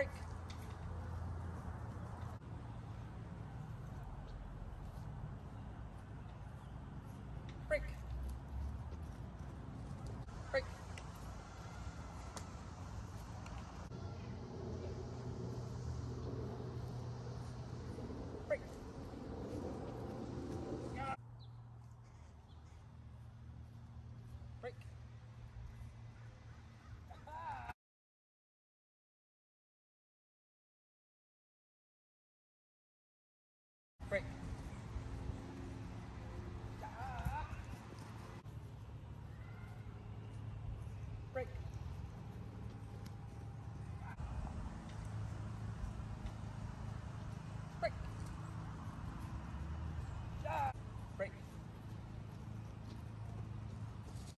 fabric. Brick. Brick. Brick.